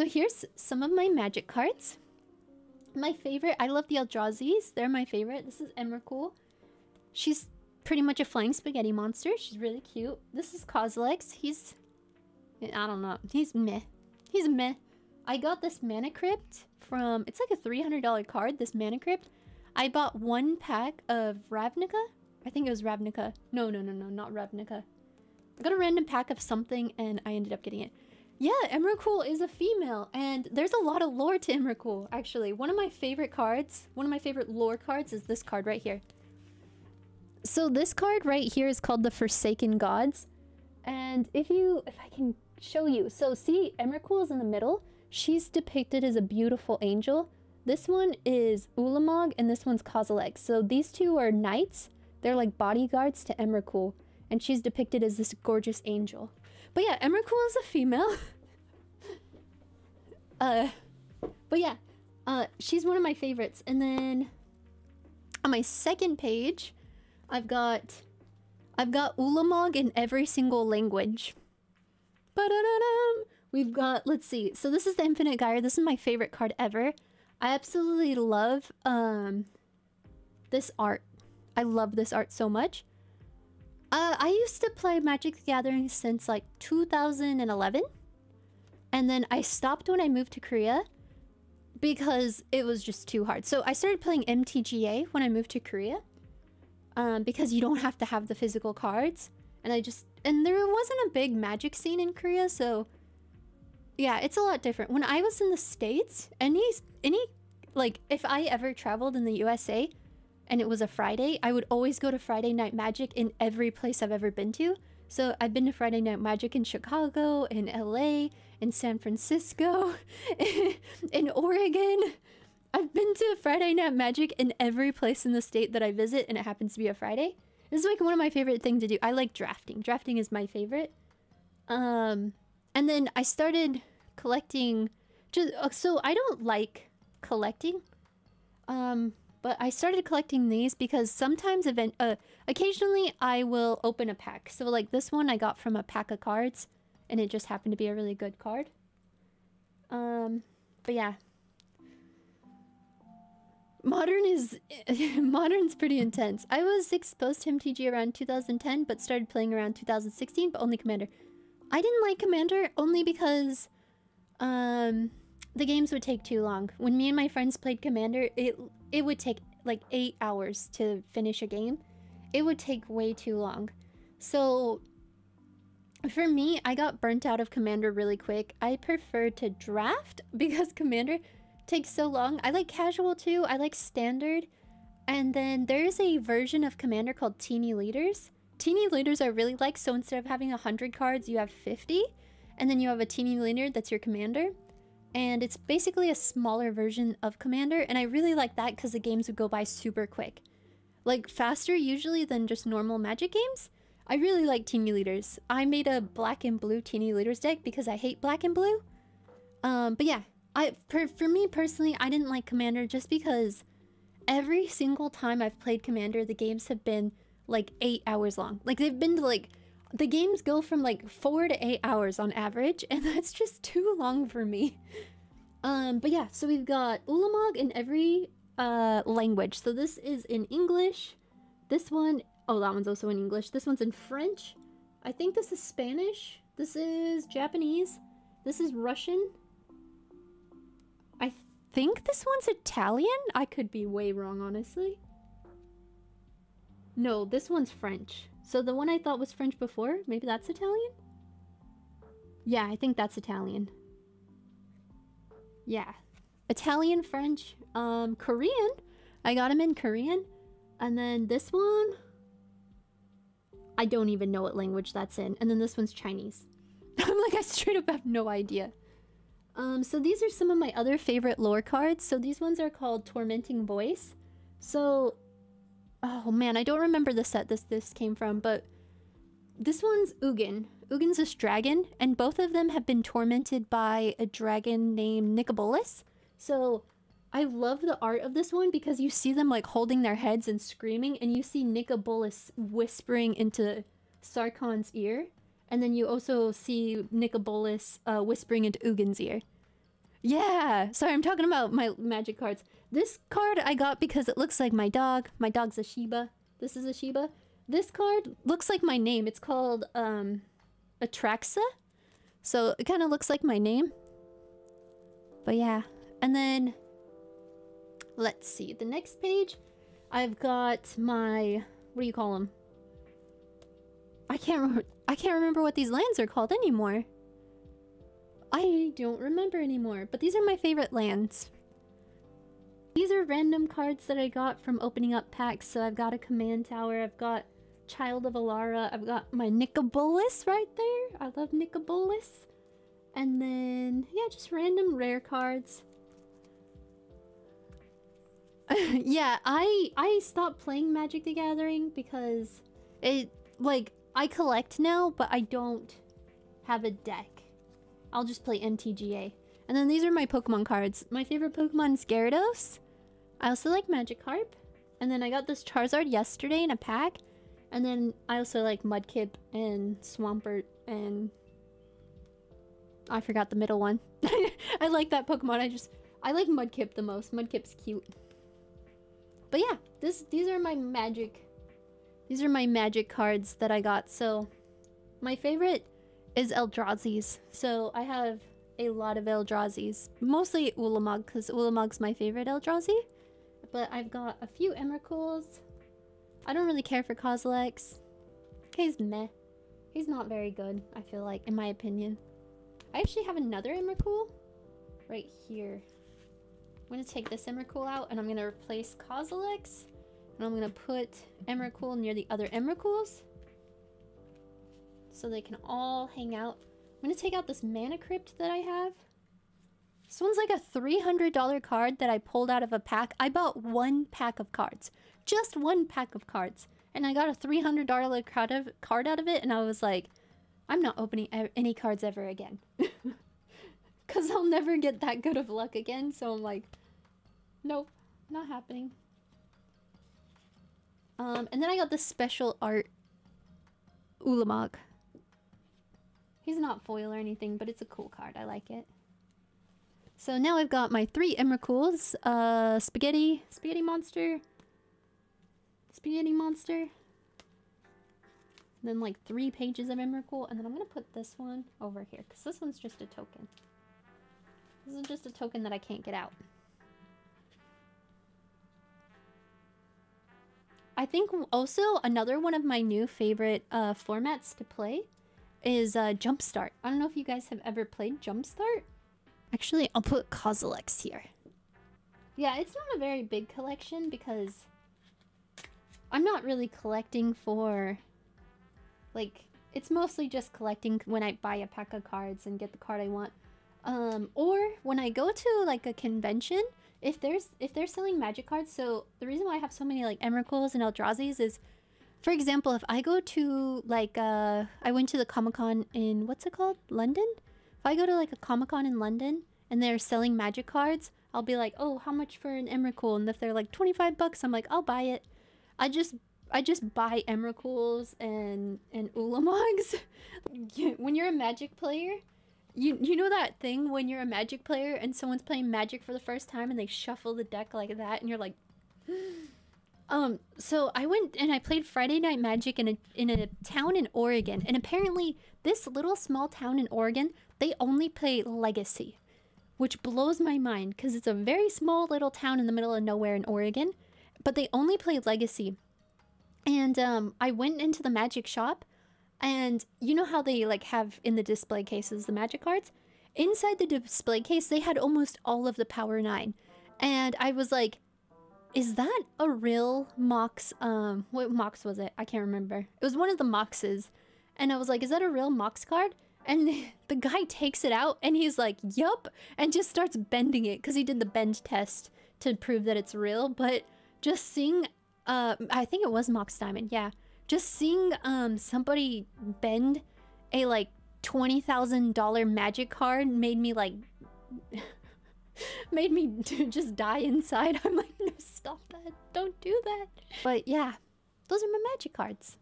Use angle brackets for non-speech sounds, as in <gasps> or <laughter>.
So here's some of my magic cards. My favorite, I love the Eldrazi's. They're my favorite. This is Emrakul. She's pretty much a flying spaghetti monster. She's really cute. This is Kozilek. He's... I don't know. He's meh. He's meh. I got this Mana Crypt from... It's like a $300 card, this Mana Crypt. I bought one pack of Ravnica. I think it was Ravnica. No, no, no, no, not Ravnica. I got a random pack of something and I ended up getting it. Yeah, Emrakul is a female, and there's a lot of lore to Emrakul, actually. One of my favorite cards, one of my favorite lore cards is this card right here. So this card right here is called the Forsaken Gods. And if you, if I can show you. So see, Emrakul is in the middle. She's depicted as a beautiful angel. This one is Ulamog, and this one's Kozilek. So these two are knights. They're like bodyguards to Emrakul. And she's depicted as this gorgeous angel. But yeah, Emrakul is a female. <laughs> uh, but yeah, uh, she's one of my favorites. And then on my second page, I've got I've got Ulamog in every single language. We've got, let's see. So this is the Infinite Gyre. This is my favorite card ever. I absolutely love um this art. I love this art so much. Uh, I used to play Magic the Gathering since like 2011. And then I stopped when I moved to Korea because it was just too hard. So I started playing MTGA when I moved to Korea um, because you don't have to have the physical cards. And I just, and there wasn't a big magic scene in Korea, so yeah, it's a lot different. When I was in the States, any, any, like, if I ever traveled in the USA, and it was a Friday, I would always go to Friday Night Magic in every place I've ever been to. So I've been to Friday Night Magic in Chicago, in LA, in San Francisco, <laughs> in Oregon. I've been to Friday Night Magic in every place in the state that I visit, and it happens to be a Friday. This is like one of my favorite things to do. I like drafting. Drafting is my favorite. Um, and then I started collecting. Just uh, so I don't like collecting. Um, but I started collecting these because sometimes event uh occasionally I will open a pack. So like this one I got from a pack of cards and it just happened to be a really good card. Um but yeah. Modern is <laughs> modern's pretty intense. I was exposed to MTG around 2010 but started playing around 2016 but only Commander. I didn't like Commander only because um the games would take too long. When me and my friends played Commander, it it would take like eight hours to finish a game. It would take way too long. So for me, I got burnt out of Commander really quick. I prefer to draft <laughs> because Commander takes so long. I like casual too. I like standard. And then there's a version of Commander called Teeny Leaders. Teeny Leaders I really like. So instead of having 100 cards, you have 50. And then you have a Teeny Leader that's your commander and it's basically a smaller version of Commander, and I really like that because the games would go by super quick. Like, faster usually than just normal Magic games. I really like Teeny Leaders. I made a black and blue Teeny Leaders deck because I hate black and blue. Um, but yeah, I for, for me personally, I didn't like Commander just because every single time I've played Commander, the games have been like eight hours long. Like, they've been like the games go from like four to eight hours on average, and <laughs> that's just too long for me. Um, but yeah, so we've got Ulamog in every uh, language. So this is in English. This one, oh, that one's also in English. This one's in French. I think this is Spanish. This is Japanese. This is Russian. I think this one's Italian. I could be way wrong, honestly. No, this one's French. So the one I thought was French before, maybe that's Italian? Yeah, I think that's Italian. Yeah. Italian, French, um, Korean. I got him in Korean. And then this one... I don't even know what language that's in. And then this one's Chinese. <laughs> I'm like, I straight up have no idea. Um, so these are some of my other favorite lore cards. So these ones are called Tormenting Voice. So Oh man, I don't remember the set this this came from, but this one's Ugin. Ugin's this dragon, and both of them have been tormented by a dragon named Nicol So I love the art of this one because you see them like holding their heads and screaming, and you see Nicol whispering into Sarkhan's ear, and then you also see Nicol uh, whispering into Ugin's ear. Yeah. Sorry, I'm talking about my magic cards. This card I got because it looks like my dog. My dog's a Shiba. This is a Shiba. This card looks like my name. It's called um Atraxa. So it kind of looks like my name. But yeah. And then let's see. The next page I've got my what do you call them? I can't I can't remember what these lands are called anymore. I don't remember anymore, but these are my favorite lands. These are random cards that I got from opening up packs. So I've got a command tower, I've got Child of Alara, I've got my Nicol right there. I love Nicol And then, yeah, just random rare cards. <laughs> yeah, I I stopped playing Magic the Gathering because it like I collect now, but I don't have a deck. I'll just play MTGA. And then these are my Pokemon cards. My favorite Pokemon is Gyarados. I also like Magikarp. And then I got this Charizard yesterday in a pack. And then I also like Mudkip and Swampert and... I forgot the middle one. <laughs> I like that Pokemon. I just... I like Mudkip the most. Mudkip's cute. But yeah, this these are my magic... These are my magic cards that I got. So, my favorite is Eldrazi's. So, I have a lot of Eldrazi's. Mostly Ulamog, because Ulamog's my favorite Eldrazi. But I've got a few Emrakuls. I don't really care for Kozilek. He's meh. He's not very good, I feel like, in my opinion. I actually have another Emrakul right here. I'm going to take this Emrakul out and I'm going to replace Kozilek. And I'm going to put Emrakul near the other Emrakuls. So they can all hang out I'm gonna take out this Mana Crypt that I have. This one's like a $300 card that I pulled out of a pack. I bought one pack of cards. Just one pack of cards. And I got a $300 card, out of it, and I was like, I'm not opening any cards ever again. <laughs> Because I'll never get that good of luck again, so I'm like, nope, not happening. Um, and then I got this special art Ulamog. He's not foil or anything, but it's a cool card. I like it. So now I've got my three Emrakuls. Uh, Spaghetti, Spaghetti Monster, Spaghetti Monster. Then like three pages of Emrakul, and then I'm gonna put this one over here, because this one's just a token. This is just a token that I can't get out. I think also another one of my new favorite uh, formats to play is uh, Jumpstart. I don't know if you guys have ever played Jumpstart. Actually, I'll put Kozilek here. Yeah, it's not a very big collection because I'm not really collecting for... Like, it's mostly just collecting when I buy a pack of cards and get the card I want. Um, or when I go to like a convention, if there's if they're selling magic cards, so the reason why I have so many like Emrakuls and Eldrazi's is for example, if I go to like uh I went to the Comic-Con in what's it called? London? If I go to like a Comic-Con in London and they're selling magic cards, I'll be like, "Oh, how much for an Emrakul?" And if they're like 25 bucks, I'm like, "I'll buy it." I just I just buy Emrakuls and and Ulamogs. <laughs> when you're a magic player, you you know that thing when you're a magic player and someone's playing magic for the first time and they shuffle the deck like that and you're like <gasps> um, so I went and I played Friday Night Magic in a in a town in Oregon, and apparently this little small town in Oregon, they only play Legacy, which blows my mind because it's a very small little town in the middle of nowhere in Oregon, but they only play Legacy. And um, I went into the magic shop, and you know how they like have in the display cases the magic cards. Inside the display case, they had almost all of the Power Nine, and I was like is that a real Mox? Um, what Mox was it? I can't remember. It was one of the Moxes. And I was like, is that a real Mox card? And <laughs> the guy takes it out and he's like, yup. And just starts bending it because he did the bend test to prove that it's real. But just seeing, uh, I think it was Mox Diamond. Yeah. Just seeing um, somebody bend a like $20,000 magic card made me like <laughs> made me <laughs> just die inside. I'm like, stop that. Don't do that. But yeah, those are my magic cards.